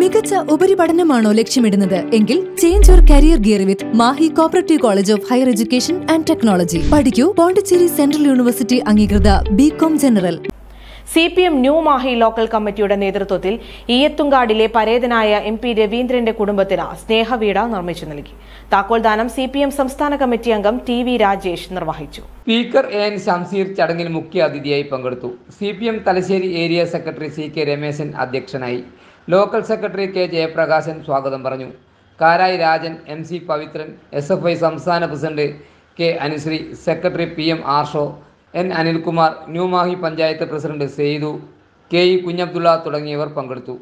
മികച്ച ഉപരിപഠനമാണോ ലക്ഷ്യമിടുന്നത്? എങ്കിൽ change your career gear with Mahe cooperative college of higher education and technology പഠിക്കൂ. പോണ്ടിച്ചേരി സെൻട്രൽ യൂണിവേഴ്സിറ്റി അംഗീകൃത B com general C P M new Mahe local കമ്മിറ്റിയുടെ നേതൃത്വത്തിൽ ഈയത്തുങ്കാടിലെ പരേതനായ എം പി രവീന്ദ്രന്റെ കുടുംബത്തിന് സ്നേഹവീട നിർമ്മിച്ചു നൽകി. താക്കോൽദാനം സി പി എം സംസ്ഥാന കമ്മിറ്റി അംഗം ടി വി രാജേഷ് നിർവഹിച്ചു. സ്പീക്കർ എ എൻ ഷംസീർ ചടങ്ങിൽ മുഖ്യ അതിഥിയായി പങ്കെടുത്തു. C P M Thalassery area secretary C K Rameshan അധ്യക്ഷനായി. ലോക്കൽ സെക്രട്ടറി കെ ജയപ്രകാശൻ സ്വാഗതം പറഞ്ഞു. Karayi Rajan M C Pavithran S F I സംസ്ഥാന president K Anusree secretary P M Arsho N Anilkumar New Mahe panchayat president Saithu K E Kunhabdulla തുടങ്ങിയവർ പങ്കെടുത്തു.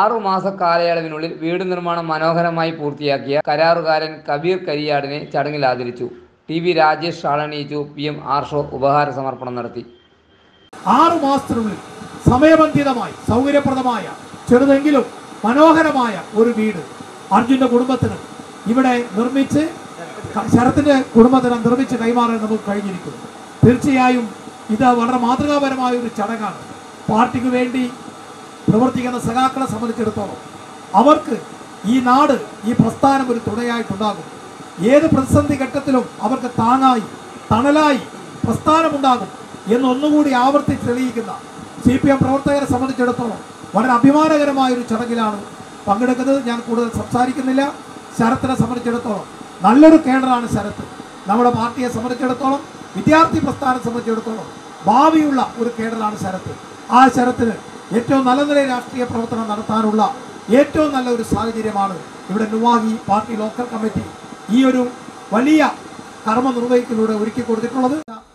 ആറു മാസ കാലയളവിനുള്ളിൽ വീട് നിർമ്മാണം മനോഹരമായി പൂർത്തിയാക്കിയ കരാറുകാരൻ കബീർ കരിയാടിനെ ചടങ്ങിൽ ആദരിച്ചു. ടി വി രാജേഷ് ആളണിയിച്ചു പി എം ആർഷോ ഉപഹാര സമർപ്പണം നടത്തി. ആറു മാസത്തിനുള്ളിൽ സമയബന്ധിതമായി സൗകര്യപ്രദമായ ചെറുതെങ്കിലും മനോഹരമായ ഒരു വീട് അർജുന്റെ കുടുംബത്തിന് ഇവിടെ നിർമ്മിച്ച് ശരത്തിന്റെ കുടുംബത്തിന് നിർമ്മിച്ച് കൈമാറാൻ നമുക്ക് കഴിഞ്ഞിരിക്കുന്നു. തീർച്ചയായും ഇത് വളരെ മാതൃകാപരമായ ഒരു ചടങ്ങാണ്. പാർട്ടിക്ക് വേണ്ടി പ്രവർത്തിക്കുന്ന സഖാക്കളെ സംബന്ധിച്ചിടത്തോളം അവർക്ക് ഈ നാട് ഈ പ്രസ്ഥാനം ഒരു തുണയായിട്ടുണ്ടാകും. ഏത് പ്രതിസന്ധി ഘട്ടത്തിലും അവർക്ക് താങ്ങായി തണലായി പ്രസ്ഥാനമുണ്ടാകും എന്നൊന്നുകൂടി ആവർത്തിച്ച് തെളിയിക്കുന്ന സി പി എം പ്രവർത്തകരെ സംബന്ധിച്ചിടത്തോളം വളരെ അഭിമാനകരമായ ഒരു ചടങ്ങിലാണ് പങ്കെടുക്കുന്നത്. ഞാൻ കൂടുതൽ സംസാരിക്കുന്നില്ല. ശരത്തിനെ സംബന്ധിച്ചിടത്തോളം നല്ലൊരു കേഡറാണ് ശരത്ത്. നമ്മുടെ പാർട്ടിയെ സംബന്ധിച്ചിടത്തോളം വിദ്യാർത്ഥി പ്രസ്ഥാനം സംബന്ധിച്ചിടത്തോളം ഭാവിയുള്ള ഒരു കേഡറാണ് ശരത്ത്. ആ ശരത്തിന് ഏറ്റവും നല്ല നിലയിൽ രാഷ്ട്രീയ പ്രവർത്തനം നടത്താനുള്ള ഏറ്റവും നല്ല ഒരു സാഹചര്യമാണ് ഇവിടെ നുവാഹി പാർട്ടി ലോക്കൽ കമ്മിറ്റി ഈ ഒരു വലിയ കർമ്മ നിർവഹിക്കുന്നതിലൂടെ ഒരുക്കി കൊടുത്തിട്ടുള്ളത്.